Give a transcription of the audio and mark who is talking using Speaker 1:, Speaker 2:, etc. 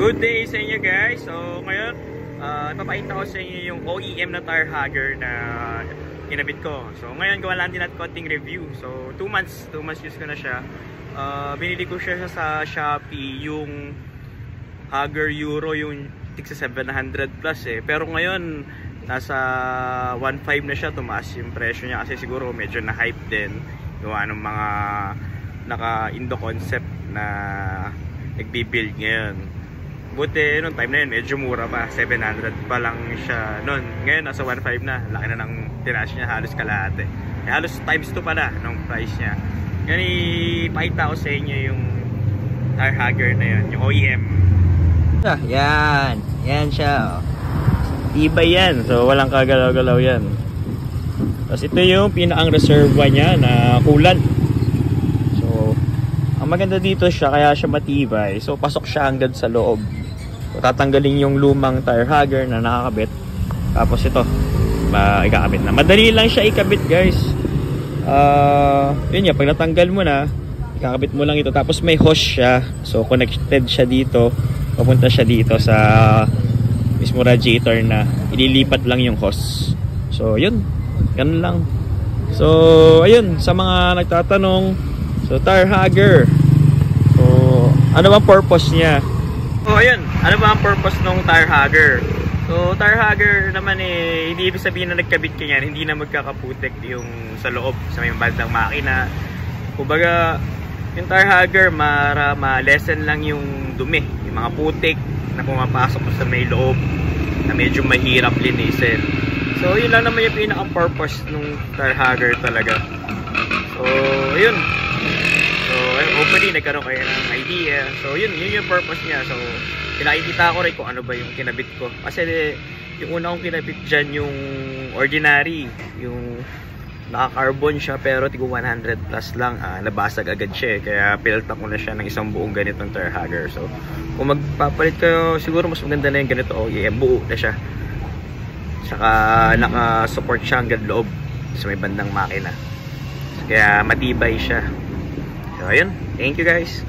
Speaker 1: Good day sa inyo guys. So ngayon, uh, ipapakita ko sa inyo yung OEM na tire hugger na kinabit ko. So ngayon gawa lang din natin konting review. So 2 months, 2 months use ko na siya. Uh, binili ko siya sa Shopee yung hugger euro yung tig sa 700 plus eh. Pero ngayon nasa 1.5 na siya tumaas yung presyo niya kasi siguro medyo na hype din gawa ng mga naka Indo concept na nagbi-build ngayon buti nung time na yun medyo mura pa. 700 pa lang siya. Noon ngayon nasa 1.5 na. Laki na ng tirash niya. Halos kalahati. Eh, halos times 2 pa na ng price niya. Ngayon ipakita ko sa inyo yung tire hugger na yun yung OEM
Speaker 2: Ah, yan. Yan siya. oh.
Speaker 1: iba yan. So walang kagalaw-galaw yan. Tapos ito yung pinakang reserva niya na coolant so ang maganda dito siya kaya siya matibay. So pasok siya hanggang sa loob tatanggalin yung lumang tire hugger na nakakabit. Tapos ito ma ikakabit na. Madali lang siya ikabit guys. Ah yun nga pag natanggal mo na ikakabit mo lang ito. Tapos may hose siya. So connected siya dito. Papunta siya dito sa mismo radiator na ililipat lang yung hose. So yun. Ganun lang. So ayun. Sa mga nagtatanong so tire hugger. So ano bang purpose niya so ayun. Ano ba ang purpose ng tire hugger? So tire hugger naman eh hindi ibig sabihin na nagkabit ka yan hindi na magkakaputik yung sa loob sa may bandang makina. Kumbaga yung tire hugger para ma-lessen lang yung dumi yung mga putik na pumapasok sa may loob na medyo mahirap linisin. So yun lang naman yung pinaka-purpose nung tire hugger talaga so yun. So hopefully nagkaroon kayo ng idea. So yun yun yung purpose niya. So pinakikita ko rin kung ano ba yung kinabit ko. Kasi yung una kong kinabit dyan yung ordinary yung naka-carbon siya pero tigo 100 plus lang. Ah, nabasag agad siya eh. kaya pilta ko na siya ng isang buong ganitong tire hugger so kung magpapalit kayo siguro mas maganda na yung ganito. Oh yeah, buo na siya. Saka naka-support siya hanggang loob sa may bandang makina kaya matibay siya. So ayun. Thank you guys